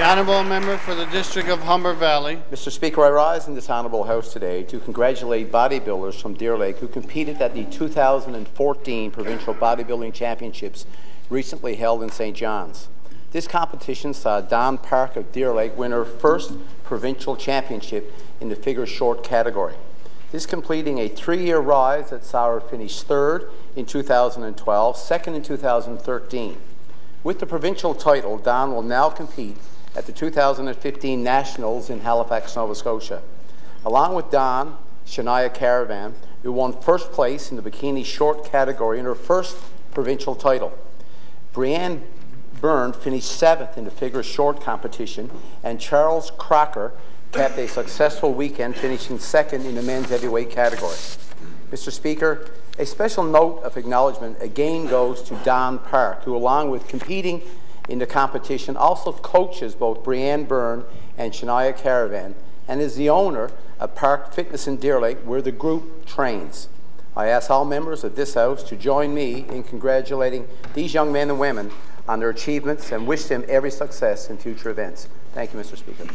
The honourable member for the District of Humber Valley. Mr. Speaker, I rise in this honorable House today to congratulate bodybuilders from Deer Lake who competed at the 2014 Provincial Bodybuilding Championships recently held in St. John's. This competition saw Dawn Park of Deer Lake win her first provincial championship in the figure short category. This completing a three-year rise that saw her finish third in 2012, second in 2013. With the provincial title, Dawn will now compete at the 2015 Nationals in Halifax, Nova Scotia. Along with Dawn, Shania Caravan, who won first place in the bikini short category in her first provincial title. Brianne Byrne finished seventh in the figure short competition, and Charles Crocker capped a successful weekend, finishing second in the men's heavyweight category. Mr. Speaker, a special note of acknowledgement again goes to Dawn Park, who, along with competing in the competition, also coaches both Brianne Byrne and Shania Caravan, and is the owner of Park Fitness in Deer Lake, where the group trains. I ask all members of this House to join me in congratulating these young men and women on their achievements and wish them every success in future events. Thank you, Mr. Speaker.